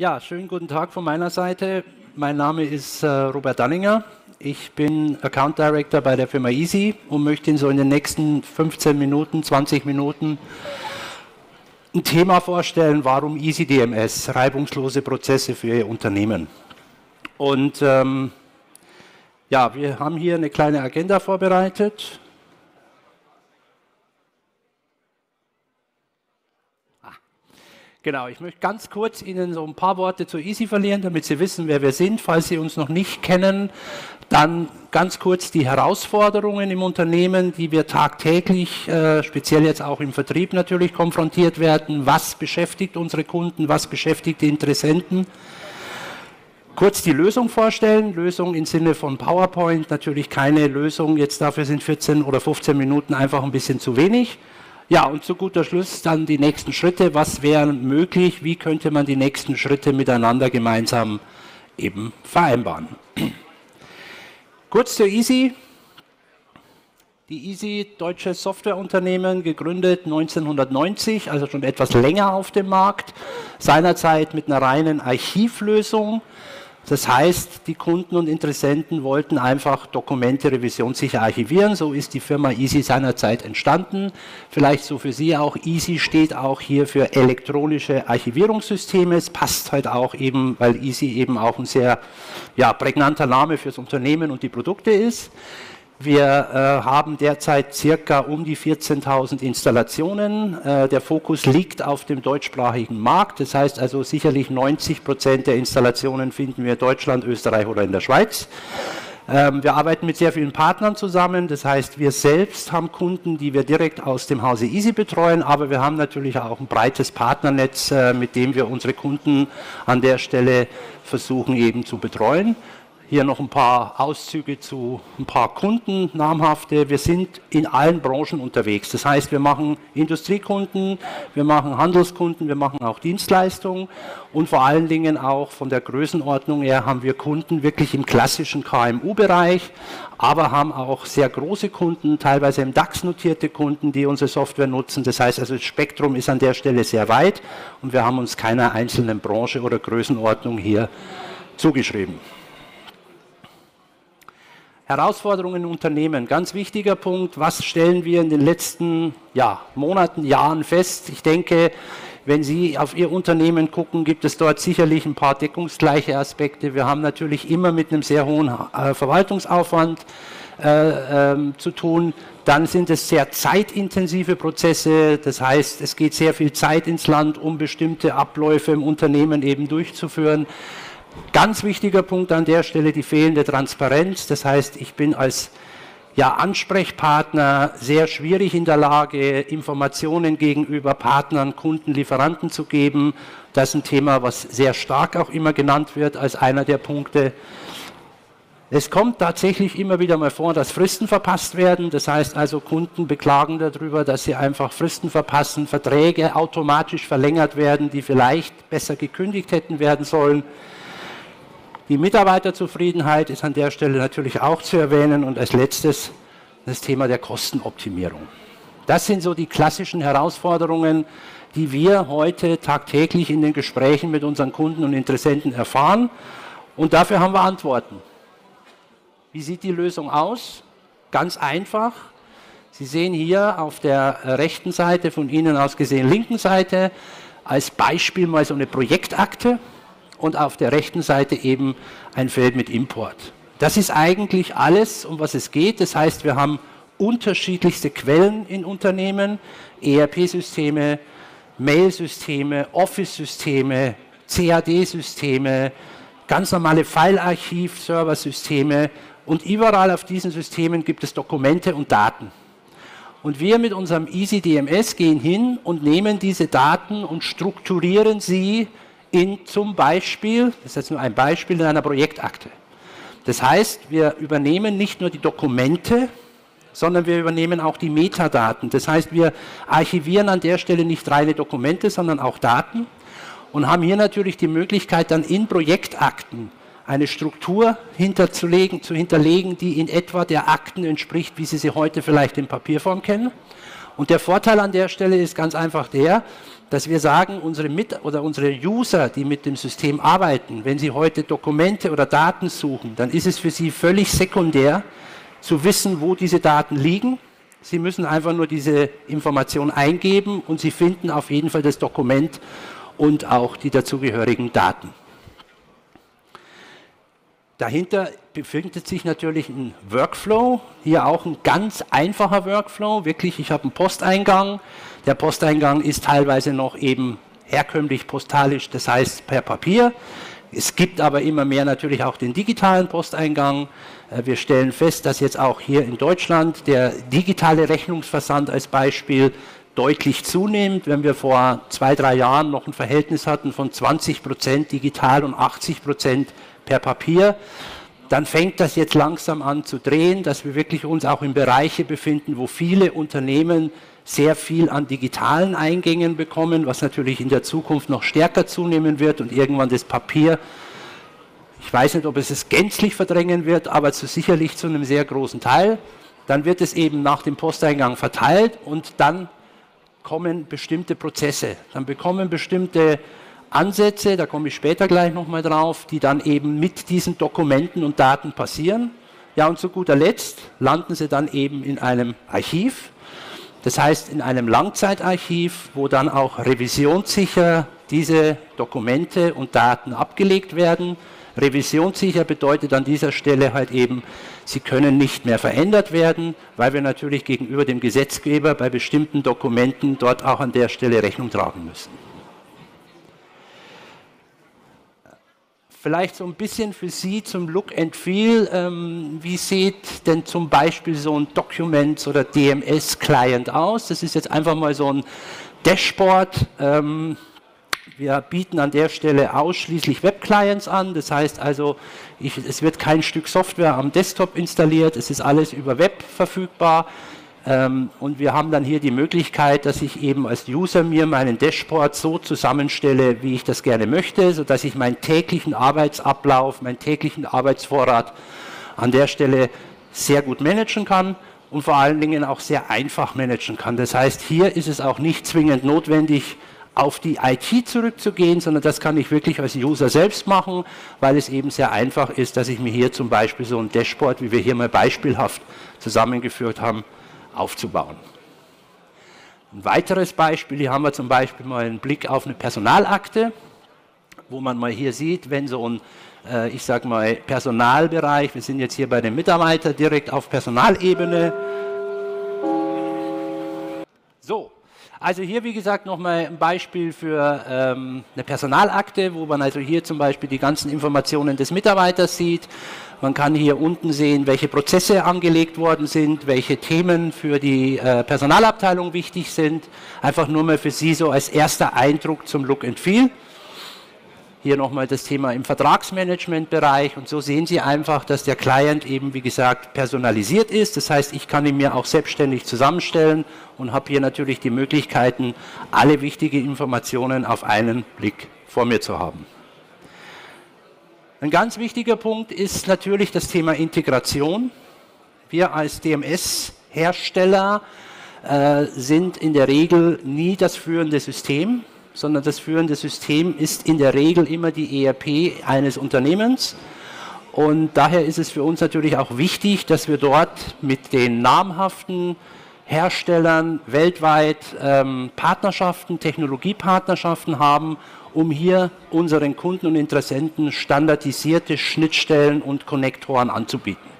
Ja, schönen guten Tag von meiner Seite. Mein Name ist äh, Robert Danninger. Ich bin Account Director bei der Firma Easy und möchte Ihnen so in den nächsten 15 Minuten, 20 Minuten ein Thema vorstellen, warum Easy DMS, reibungslose Prozesse für Ihr Unternehmen. Und ähm, ja, wir haben hier eine kleine Agenda vorbereitet. Genau, ich möchte ganz kurz Ihnen so ein paar Worte zu Easy verlieren, damit Sie wissen, wer wir sind. Falls Sie uns noch nicht kennen, dann ganz kurz die Herausforderungen im Unternehmen, die wir tagtäglich, äh, speziell jetzt auch im Vertrieb natürlich konfrontiert werden. Was beschäftigt unsere Kunden, was beschäftigt die Interessenten? Kurz die Lösung vorstellen. Lösung im Sinne von PowerPoint, natürlich keine Lösung. Jetzt dafür sind 14 oder 15 Minuten einfach ein bisschen zu wenig. Ja, und zu guter Schluss dann die nächsten Schritte. Was wären möglich? Wie könnte man die nächsten Schritte miteinander gemeinsam eben vereinbaren? Kurz zu Easy. Die Easy, deutsche Softwareunternehmen, gegründet 1990, also schon etwas länger auf dem Markt, seinerzeit mit einer reinen Archivlösung das heißt, die Kunden und Interessenten wollten einfach Dokumente revisionssicher archivieren. So ist die Firma Easy seinerzeit entstanden. Vielleicht so für Sie auch. Easy steht auch hier für elektronische Archivierungssysteme. Es passt halt auch eben, weil Easy eben auch ein sehr ja, prägnanter Name fürs Unternehmen und die Produkte ist. Wir äh, haben derzeit circa um die 14.000 Installationen. Äh, der Fokus liegt auf dem deutschsprachigen Markt. Das heißt also sicherlich 90 Prozent der Installationen finden wir in Deutschland, Österreich oder in der Schweiz. Ähm, wir arbeiten mit sehr vielen Partnern zusammen. Das heißt, wir selbst haben Kunden, die wir direkt aus dem Hause Easy betreuen, aber wir haben natürlich auch ein breites Partnernetz, äh, mit dem wir unsere Kunden an der Stelle versuchen eben zu betreuen. Hier noch ein paar Auszüge zu ein paar Kunden, namhafte. Wir sind in allen Branchen unterwegs. Das heißt, wir machen Industriekunden, wir machen Handelskunden, wir machen auch Dienstleistungen und vor allen Dingen auch von der Größenordnung her haben wir Kunden wirklich im klassischen KMU-Bereich, aber haben auch sehr große Kunden, teilweise im DAX notierte Kunden, die unsere Software nutzen. Das heißt also, das Spektrum ist an der Stelle sehr weit und wir haben uns keiner einzelnen Branche oder Größenordnung hier zugeschrieben. Herausforderungen in Unternehmen, ganz wichtiger Punkt. Was stellen wir in den letzten ja, Monaten, Jahren fest? Ich denke, wenn Sie auf Ihr Unternehmen gucken, gibt es dort sicherlich ein paar deckungsgleiche Aspekte. Wir haben natürlich immer mit einem sehr hohen äh, Verwaltungsaufwand äh, ähm, zu tun. Dann sind es sehr zeitintensive Prozesse. Das heißt, es geht sehr viel Zeit ins Land, um bestimmte Abläufe im Unternehmen eben durchzuführen. Ganz wichtiger Punkt an der Stelle die fehlende Transparenz. Das heißt, ich bin als ja, Ansprechpartner sehr schwierig in der Lage, Informationen gegenüber Partnern, Kunden, Lieferanten zu geben. Das ist ein Thema, was sehr stark auch immer genannt wird als einer der Punkte. Es kommt tatsächlich immer wieder mal vor, dass Fristen verpasst werden. Das heißt also, Kunden beklagen darüber, dass sie einfach Fristen verpassen, Verträge automatisch verlängert werden, die vielleicht besser gekündigt hätten werden sollen. Die Mitarbeiterzufriedenheit ist an der Stelle natürlich auch zu erwähnen und als letztes das Thema der Kostenoptimierung. Das sind so die klassischen Herausforderungen, die wir heute tagtäglich in den Gesprächen mit unseren Kunden und Interessenten erfahren. Und dafür haben wir Antworten. Wie sieht die Lösung aus? Ganz einfach. Sie sehen hier auf der rechten Seite, von Ihnen aus gesehen linken Seite, als Beispiel mal so eine Projektakte und auf der rechten Seite eben ein Feld mit Import. Das ist eigentlich alles, um was es geht. Das heißt, wir haben unterschiedlichste Quellen in Unternehmen, ERP-Systeme, Mail-Systeme, Office-Systeme, CAD-Systeme, ganz normale File-Archiv-Server-Systeme und überall auf diesen Systemen gibt es Dokumente und Daten. Und wir mit unserem Easy DMS gehen hin und nehmen diese Daten und strukturieren sie in zum Beispiel, das ist jetzt nur ein Beispiel, in einer Projektakte. Das heißt, wir übernehmen nicht nur die Dokumente, sondern wir übernehmen auch die Metadaten. Das heißt, wir archivieren an der Stelle nicht reine Dokumente, sondern auch Daten und haben hier natürlich die Möglichkeit, dann in Projektakten eine Struktur hinterzulegen, zu hinterlegen, die in etwa der Akten entspricht, wie Sie sie heute vielleicht in Papierform kennen. Und der Vorteil an der Stelle ist ganz einfach der, dass wir sagen, unsere Mit oder unsere User, die mit dem System arbeiten, wenn sie heute Dokumente oder Daten suchen, dann ist es für sie völlig sekundär zu wissen, wo diese Daten liegen. Sie müssen einfach nur diese Information eingeben und sie finden auf jeden Fall das Dokument und auch die dazugehörigen Daten. Dahinter befindet sich natürlich ein Workflow, hier auch ein ganz einfacher Workflow. Wirklich, ich habe einen Posteingang. Der Posteingang ist teilweise noch eben herkömmlich postalisch, das heißt per Papier. Es gibt aber immer mehr natürlich auch den digitalen Posteingang. Äh, wir stellen fest, dass jetzt auch hier in Deutschland der digitale Rechnungsversand als Beispiel deutlich zunimmt. Wenn wir vor zwei, drei Jahren noch ein Verhältnis hatten von 20 Prozent digital und 80 Prozent per Papier, dann fängt das jetzt langsam an zu drehen, dass wir wirklich uns auch in Bereiche befinden, wo viele Unternehmen sehr viel an digitalen Eingängen bekommen, was natürlich in der Zukunft noch stärker zunehmen wird und irgendwann das Papier, ich weiß nicht, ob es es gänzlich verdrängen wird, aber zu, sicherlich zu einem sehr großen Teil. Dann wird es eben nach dem Posteingang verteilt und dann kommen bestimmte Prozesse, dann bekommen bestimmte Ansätze, da komme ich später gleich nochmal drauf, die dann eben mit diesen Dokumenten und Daten passieren. Ja, und zu guter Letzt landen sie dann eben in einem Archiv, das heißt in einem Langzeitarchiv, wo dann auch revisionssicher diese Dokumente und Daten abgelegt werden. Revisionssicher bedeutet an dieser Stelle halt eben, sie können nicht mehr verändert werden, weil wir natürlich gegenüber dem Gesetzgeber bei bestimmten Dokumenten dort auch an der Stelle Rechnung tragen müssen. Vielleicht so ein bisschen für Sie zum Look and Feel. Ähm, wie sieht denn zum Beispiel so ein Documents- oder DMS-Client aus? Das ist jetzt einfach mal so ein Dashboard. Ähm, wir bieten an der Stelle ausschließlich Web-Clients an. Das heißt also, ich, es wird kein Stück Software am Desktop installiert. Es ist alles über Web verfügbar. Ähm, und wir haben dann hier die Möglichkeit, dass ich eben als User mir meinen Dashboard so zusammenstelle, wie ich das gerne möchte, sodass ich meinen täglichen Arbeitsablauf, meinen täglichen Arbeitsvorrat an der Stelle sehr gut managen kann und vor allen Dingen auch sehr einfach managen kann. Das heißt, hier ist es auch nicht zwingend notwendig, auf die IT zurückzugehen, sondern das kann ich wirklich als User selbst machen, weil es eben sehr einfach ist, dass ich mir hier zum Beispiel so ein Dashboard, wie wir hier mal beispielhaft zusammengeführt haben, aufzubauen. Ein weiteres Beispiel, hier haben wir zum Beispiel mal einen Blick auf eine Personalakte, wo man mal hier sieht, wenn so ein, äh, ich sage mal, Personalbereich, wir sind jetzt hier bei den Mitarbeitern direkt auf Personalebene. So, also hier, wie gesagt, nochmal ein Beispiel für ähm, eine Personalakte, wo man also hier zum Beispiel die ganzen Informationen des Mitarbeiters sieht. Man kann hier unten sehen, welche Prozesse angelegt worden sind, welche Themen für die äh, Personalabteilung wichtig sind. Einfach nur mal für Sie so als erster Eindruck zum Look and Feel. Hier nochmal das Thema im Vertragsmanagement-Bereich und so sehen Sie einfach, dass der Client eben, wie gesagt, personalisiert ist. Das heißt, ich kann ihn mir auch selbstständig zusammenstellen und habe hier natürlich die Möglichkeiten, alle wichtigen Informationen auf einen Blick vor mir zu haben. Ein ganz wichtiger Punkt ist natürlich das Thema Integration. Wir als DMS-Hersteller äh, sind in der Regel nie das führende System, sondern das führende System ist in der Regel immer die ERP eines Unternehmens. Und daher ist es für uns natürlich auch wichtig, dass wir dort mit den namhaften Herstellern weltweit ähm, Partnerschaften, Technologiepartnerschaften haben um hier unseren Kunden und Interessenten standardisierte Schnittstellen und Konnektoren anzubieten.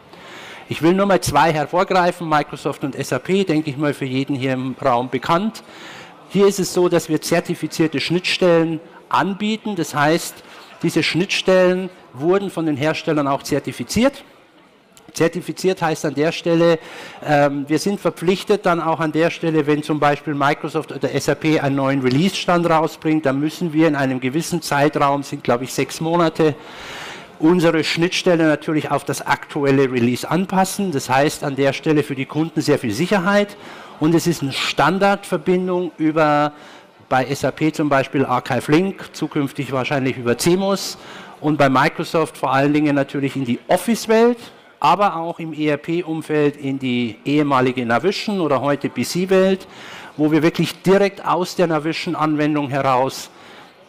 Ich will nur mal zwei hervorgreifen, Microsoft und SAP, denke ich mal für jeden hier im Raum bekannt. Hier ist es so, dass wir zertifizierte Schnittstellen anbieten, das heißt, diese Schnittstellen wurden von den Herstellern auch zertifiziert. Zertifiziert heißt an der Stelle, ähm, wir sind verpflichtet dann auch an der Stelle, wenn zum Beispiel Microsoft oder SAP einen neuen Release-Stand rausbringt, dann müssen wir in einem gewissen Zeitraum, sind glaube ich sechs Monate, unsere Schnittstelle natürlich auf das aktuelle Release anpassen. Das heißt an der Stelle für die Kunden sehr viel Sicherheit und es ist eine Standardverbindung über bei SAP zum Beispiel Archive Link, zukünftig wahrscheinlich über CMOS und bei Microsoft vor allen Dingen natürlich in die Office-Welt aber auch im ERP-Umfeld in die ehemalige Navision oder heute BC-Welt, wo wir wirklich direkt aus der Navision-Anwendung heraus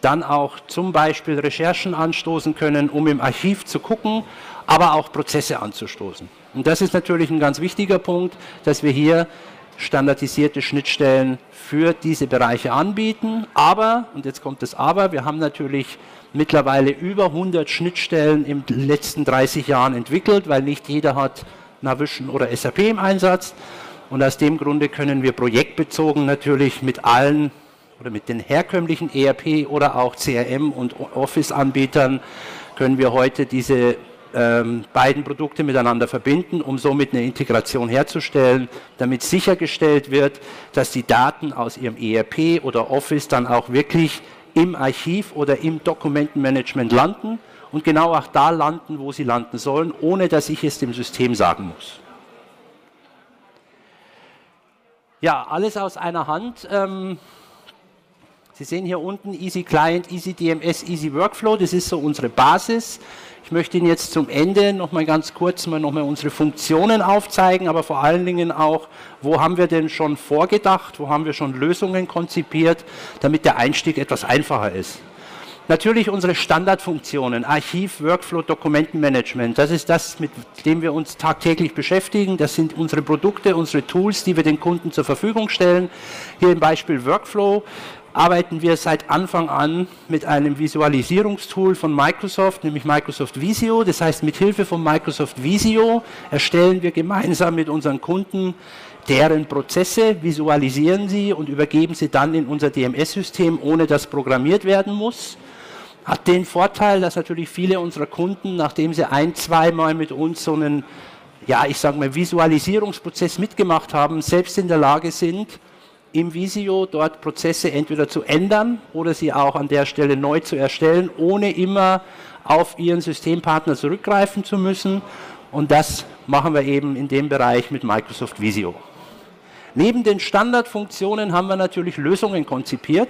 dann auch zum Beispiel Recherchen anstoßen können, um im Archiv zu gucken, aber auch Prozesse anzustoßen. Und das ist natürlich ein ganz wichtiger Punkt, dass wir hier standardisierte Schnittstellen für diese Bereiche anbieten. Aber, und jetzt kommt das Aber, wir haben natürlich mittlerweile über 100 Schnittstellen in den letzten 30 Jahren entwickelt, weil nicht jeder hat Navision oder SAP im Einsatz. Und aus dem Grunde können wir projektbezogen natürlich mit allen oder mit den herkömmlichen ERP oder auch CRM und Office-Anbietern können wir heute diese ähm, beiden Produkte miteinander verbinden, um somit eine Integration herzustellen, damit sichergestellt wird, dass die Daten aus Ihrem ERP oder Office dann auch wirklich im Archiv oder im Dokumentenmanagement landen und genau auch da landen, wo sie landen sollen, ohne dass ich es dem System sagen muss. Ja, alles aus einer Hand. Ähm, Sie sehen hier unten Easy Client, Easy DMS, Easy Workflow. Das ist so unsere Basis. Ich möchte Ihnen jetzt zum Ende noch mal ganz kurz mal noch mal unsere Funktionen aufzeigen, aber vor allen Dingen auch, wo haben wir denn schon vorgedacht, wo haben wir schon Lösungen konzipiert, damit der Einstieg etwas einfacher ist. Natürlich unsere Standardfunktionen, Archiv, Workflow, Dokumentenmanagement. Das ist das, mit dem wir uns tagtäglich beschäftigen. Das sind unsere Produkte, unsere Tools, die wir den Kunden zur Verfügung stellen. Hier im Beispiel Workflow arbeiten wir seit Anfang an mit einem Visualisierungstool von Microsoft, nämlich Microsoft Visio. Das heißt, mit Hilfe von Microsoft Visio erstellen wir gemeinsam mit unseren Kunden deren Prozesse, visualisieren sie und übergeben sie dann in unser DMS-System, ohne dass programmiert werden muss. Hat den Vorteil, dass natürlich viele unserer Kunden, nachdem sie ein, zweimal mit uns so einen, ja, ich sage mal, Visualisierungsprozess mitgemacht haben, selbst in der Lage sind, im Visio dort Prozesse entweder zu ändern oder sie auch an der Stelle neu zu erstellen, ohne immer auf ihren Systempartner zurückgreifen zu müssen. Und das machen wir eben in dem Bereich mit Microsoft Visio. Neben den Standardfunktionen haben wir natürlich Lösungen konzipiert.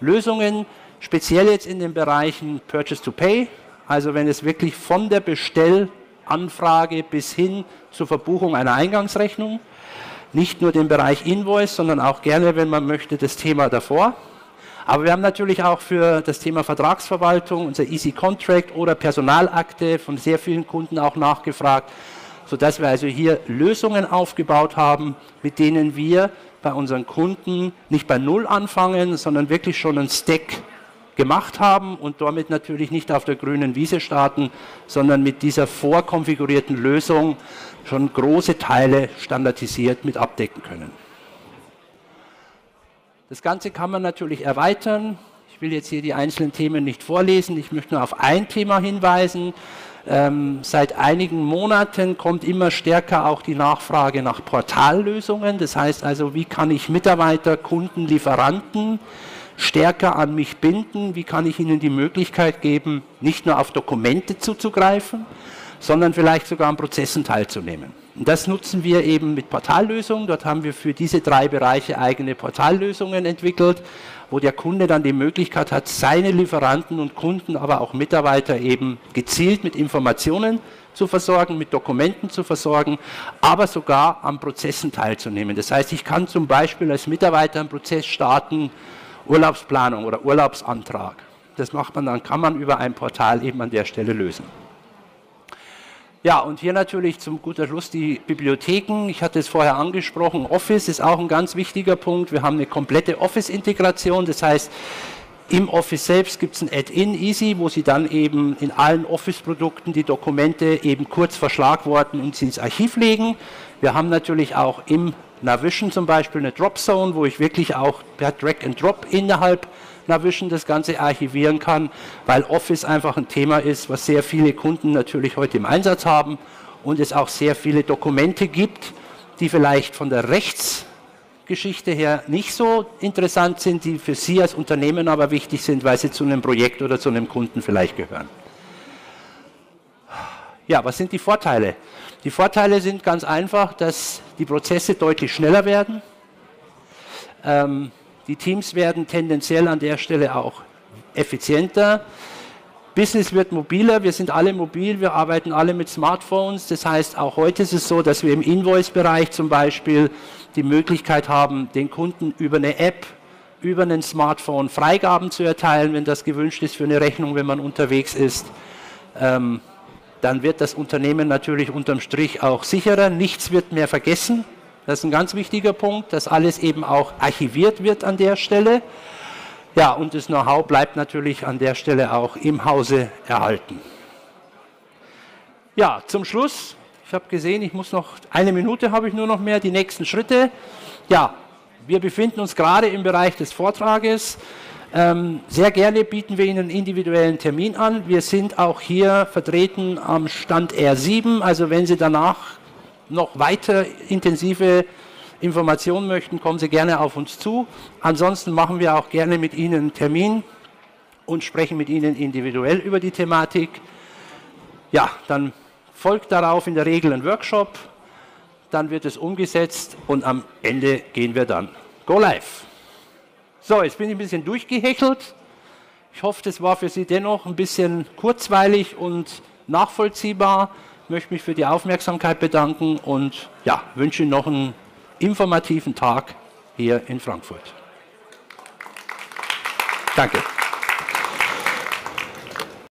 Lösungen speziell jetzt in den Bereichen Purchase to Pay, also wenn es wirklich von der Bestellanfrage bis hin zur Verbuchung einer Eingangsrechnung nicht nur den Bereich Invoice, sondern auch gerne, wenn man möchte, das Thema davor. Aber wir haben natürlich auch für das Thema Vertragsverwaltung, unser Easy Contract oder Personalakte von sehr vielen Kunden auch nachgefragt, sodass wir also hier Lösungen aufgebaut haben, mit denen wir bei unseren Kunden nicht bei Null anfangen, sondern wirklich schon einen Stack gemacht haben und damit natürlich nicht auf der grünen Wiese starten, sondern mit dieser vorkonfigurierten Lösung schon große Teile standardisiert mit abdecken können. Das Ganze kann man natürlich erweitern. Ich will jetzt hier die einzelnen Themen nicht vorlesen. Ich möchte nur auf ein Thema hinweisen. Ähm, seit einigen Monaten kommt immer stärker auch die Nachfrage nach Portallösungen. Das heißt also, wie kann ich Mitarbeiter, Kunden, Lieferanten stärker an mich binden? Wie kann ich ihnen die Möglichkeit geben, nicht nur auf Dokumente zuzugreifen, sondern vielleicht sogar an Prozessen teilzunehmen. Und das nutzen wir eben mit Portallösungen. Dort haben wir für diese drei Bereiche eigene Portallösungen entwickelt, wo der Kunde dann die Möglichkeit hat, seine Lieferanten und Kunden, aber auch Mitarbeiter eben gezielt mit Informationen zu versorgen, mit Dokumenten zu versorgen, aber sogar an Prozessen teilzunehmen. Das heißt, ich kann zum Beispiel als Mitarbeiter einen Prozess starten, Urlaubsplanung oder Urlaubsantrag. Das macht man dann, kann man über ein Portal eben an der Stelle lösen. Ja, und hier natürlich zum guter Schluss die Bibliotheken. Ich hatte es vorher angesprochen. Office ist auch ein ganz wichtiger Punkt. Wir haben eine komplette Office-Integration. Das heißt, im Office selbst gibt es ein Add-in Easy, wo Sie dann eben in allen Office-Produkten die Dokumente eben kurz verschlagworten und sie ins Archiv legen. Wir haben natürlich auch im Navision zum Beispiel eine Drop Zone, wo ich wirklich auch per Drag and Drop innerhalb Navision das Ganze archivieren kann, weil Office einfach ein Thema ist, was sehr viele Kunden natürlich heute im Einsatz haben und es auch sehr viele Dokumente gibt, die vielleicht von der Rechtsgeschichte her nicht so interessant sind, die für Sie als Unternehmen aber wichtig sind, weil sie zu einem Projekt oder zu einem Kunden vielleicht gehören. Ja, was sind die Vorteile? Die Vorteile sind ganz einfach, dass die Prozesse deutlich schneller werden. Ähm, die Teams werden tendenziell an der Stelle auch effizienter. Business wird mobiler, wir sind alle mobil, wir arbeiten alle mit Smartphones. Das heißt, auch heute ist es so, dass wir im Invoice-Bereich zum Beispiel die Möglichkeit haben, den Kunden über eine App, über ein Smartphone Freigaben zu erteilen, wenn das gewünscht ist für eine Rechnung, wenn man unterwegs ist. Ähm, dann wird das Unternehmen natürlich unterm Strich auch sicherer. Nichts wird mehr vergessen. Das ist ein ganz wichtiger Punkt, dass alles eben auch archiviert wird an der Stelle. Ja, und das Know-how bleibt natürlich an der Stelle auch im Hause erhalten. Ja, zum Schluss, ich habe gesehen, ich muss noch, eine Minute habe ich nur noch mehr, die nächsten Schritte. Ja, wir befinden uns gerade im Bereich des Vortrages. Ähm, sehr gerne bieten wir Ihnen einen individuellen Termin an. Wir sind auch hier vertreten am Stand R7. Also wenn Sie danach noch weiter intensive Informationen möchten, kommen Sie gerne auf uns zu. Ansonsten machen wir auch gerne mit Ihnen einen Termin und sprechen mit Ihnen individuell über die Thematik. Ja, dann folgt darauf in der Regel ein Workshop, dann wird es umgesetzt und am Ende gehen wir dann go live. So, jetzt bin ich ein bisschen durchgehechelt. Ich hoffe, das war für Sie dennoch ein bisschen kurzweilig und nachvollziehbar. Ich möchte mich für die Aufmerksamkeit bedanken und ja, wünsche Ihnen noch einen informativen Tag hier in Frankfurt. Danke.